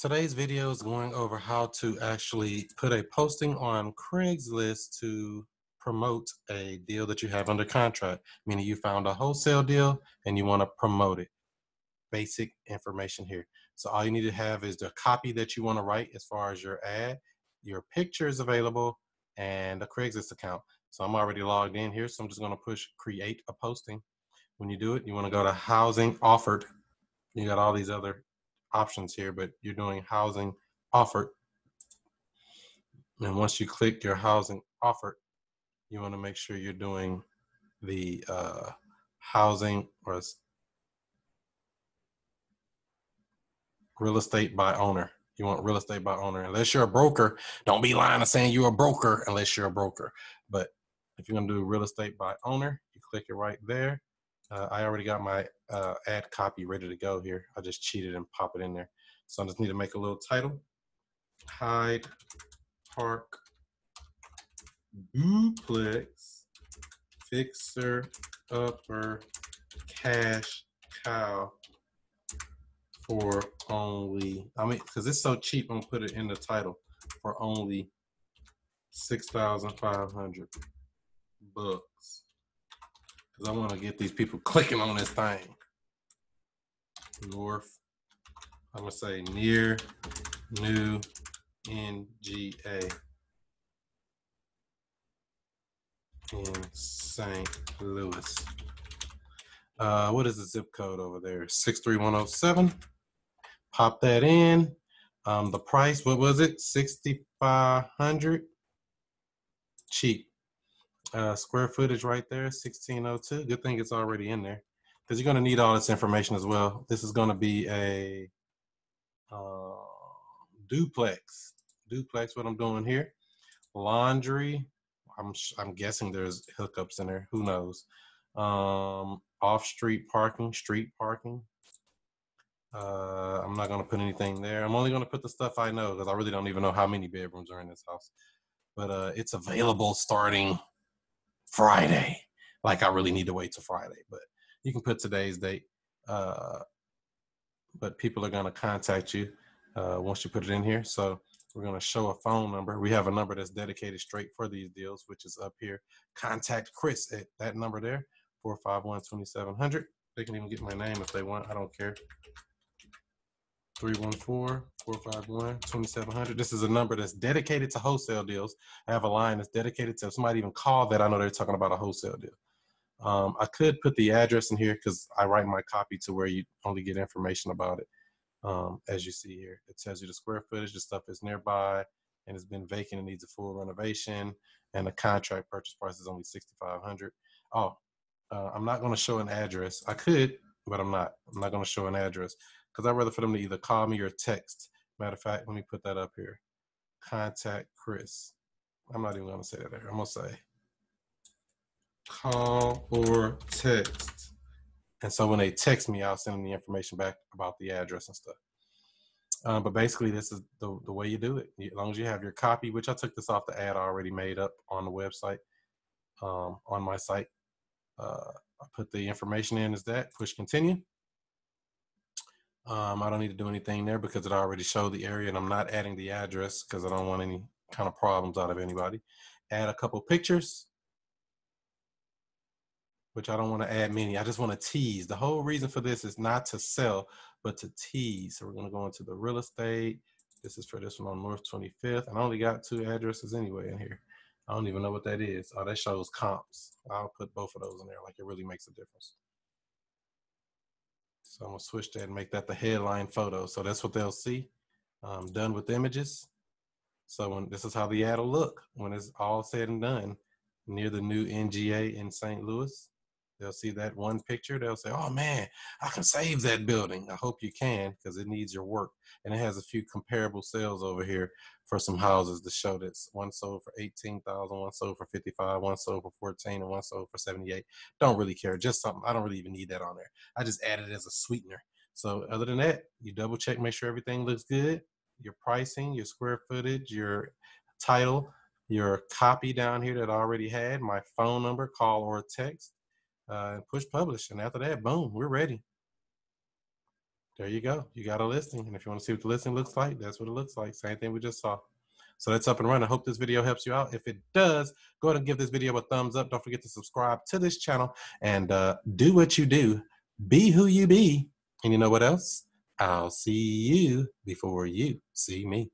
Today's video is going over how to actually put a posting on Craigslist to promote a deal that you have under contract, meaning you found a wholesale deal and you want to promote it. Basic information here. So all you need to have is the copy that you want to write as far as your ad, your picture is available, and a Craigslist account. So I'm already logged in here, so I'm just going to push create a posting. When you do it, you want to go to housing offered. You got all these other options here, but you're doing housing offered. And once you click your housing offered, you want to make sure you're doing the uh, housing or real estate by owner. You want real estate by owner. Unless you're a broker, don't be lying to saying you're a broker unless you're a broker. But if you're going to do real estate by owner, you click it right there. Uh, I already got my uh, ad copy ready to go here. I just cheated and pop it in there. So I just need to make a little title. Hyde Park Duplex Fixer Upper Cash Cow for only, I mean, because it's so cheap, I'm gonna put it in the title for only 6,500 bucks because I want to get these people clicking on this thing. North, I'm going to say near new NGA in St. Louis. Uh, what is the zip code over there? 63107. Pop that in. Um, the price, what was it? 6500 Cheap uh, square footage right there, 1602. Good thing it's already in there because you're going to need all this information as well. This is going to be a uh, duplex. Duplex, what I'm doing here. Laundry. I'm, I'm guessing there's hookups in there. Who knows? Um, off street parking, street parking. Uh, I'm not going to put anything there. I'm only going to put the stuff I know because I really don't even know how many bedrooms are in this house. But uh, it's available starting Friday. Like I really need to wait till Friday, but you can put today's date. Uh, but people are going to contact you uh, once you put it in here. So we're going to show a phone number. We have a number that's dedicated straight for these deals, which is up here. Contact Chris at that number there, 451 2700. They can even get my name if they want. I don't care. 314-451-2700. This is a number that's dedicated to wholesale deals. I have a line that's dedicated to somebody even call that I know they're talking about a wholesale deal. Um, I could put the address in here because I write my copy to where you only get information about it. Um, as you see here, it tells you the square footage, the stuff is nearby, and it's been vacant and needs a full renovation, and the contract purchase price is only 6500 Oh, uh, I'm not going to show an address. I could, but I'm not. I'm not going to show an address because I'd rather for them to either call me or text. Matter of fact, let me put that up here. Contact Chris. I'm not even gonna say that there. I'm gonna say call or text. And so when they text me, I'll send them the information back about the address and stuff. Um, but basically, this is the, the way you do it. As long as you have your copy, which I took this off the ad I already made up on the website, um, on my site. Uh, I put the information in as that, push continue. Um, I don't need to do anything there because it already showed the area and I'm not adding the address because I don't want any kind of problems out of anybody. Add a couple pictures, which I don't want to add many. I just want to tease. The whole reason for this is not to sell, but to tease. So we're going to go into the real estate. This is for this one on North 25th. I only got two addresses anyway in here. I don't even know what that is. Oh, that shows comps. I'll put both of those in there like it really makes a difference. So I'm gonna switch that and make that the headline photo. So that's what they'll see. Um, done with images. So when this is how the ad will look when it's all said and done near the new NGA in St. Louis. They'll see that one picture. They'll say, "Oh man, I can save that building." I hope you can because it needs your work, and it has a few comparable sales over here for some houses to show that one sold for 18,000, one sold for 55, one sold for 14, and one sold for 78. Don't really care. Just something. I don't really even need that on there. I just added it as a sweetener. So other than that, you double check, make sure everything looks good. Your pricing, your square footage, your title, your copy down here that I already had, my phone number, call or text, uh, and push publish. And after that, boom, we're ready. there you go. You got a listing. And if you want to see what the listing looks like, that's what it looks like. Same thing we just saw. So that's up and running. I hope this video helps you out. If it does, go ahead and give this video a thumbs up. Don't forget to subscribe to this channel and uh, do what you do. Be who you be. And you know what else? I'll see you before you see me.